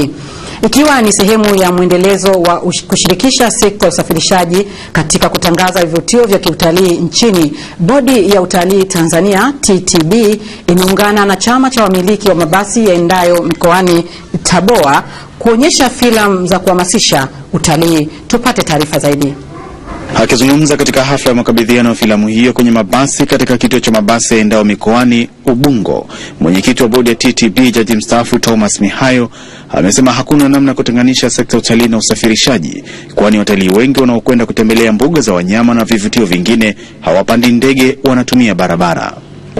Mashariki. Ikiwa ni sehemu ya mwendelezo wa kushirikisha sekta ya usafirishaji katika kutangaza vivutio vya kiutalii nchini, Bodi ya Utalii Tanzania TTB imeungana na chama cha wamiliki wa mabasi yaendayo mkoani Taboa kuonyesha filamu za kuhamasisha utalii. Tupate taarifa zaidi. Akizungumza katika hafla ya makabidhiano ya filamu hiyo kwenye mabasi katika kituo cha mabasi yaendao mikoani Ubungo, mwenyekiti wa bodi ya TTB jaji mstaafu Thomas Mihayo amesema hakuna namna ya kutenganisha sekta ya utalii na usafirishaji, kwani watalii wengi wanaokwenda kutembelea mbuga za wanyama na vivutio vingine hawapandi ndege, wanatumia barabara.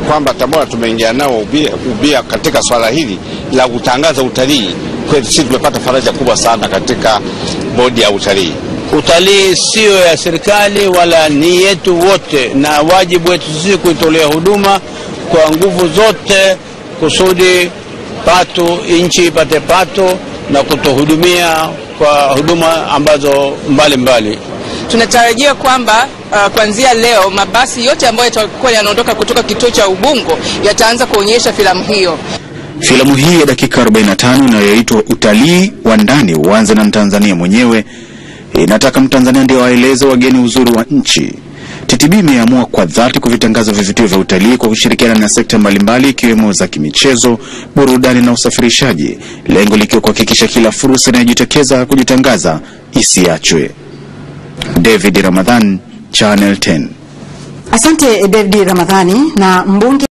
kwamba Tabora tumeingia nao ubia, ubia katika swala hili la kutangaza utalii. Kweli sisi tumepata faraja kubwa sana katika bodi ya utalii. Utalii siyo ya serikali wala ni yetu wote, na wajibu wetu sisi kuitolea huduma kwa nguvu zote, kusudi pato nchi ipate pato na kutohudumia kwa huduma ambazo mbalimbali mbali. Tunatarajia kwamba uh, kuanzia leo mabasi yote ambayo yatakuwa yanaondoka kutoka kituo cha Ubungo yataanza kuonyesha filamu hiyo. Filamu hii ya dakika 45 inayoitwa Utalii wa Ndani uanze na Mtanzania mwenyewe inataka Mtanzania ndio waeleze wageni uzuri wa nchi. TTB imeamua kwa dhati kuvitangaza vivutio vya utalii kwa kushirikiana na sekta mbalimbali ikiwemo za kimichezo, burudani na usafirishaji, lengo likiwa kuhakikisha kila fursa inayojitokeza kujitangaza isiachwe. David Ramadhan, Channel 10. Asante David Ramadhani na mbunge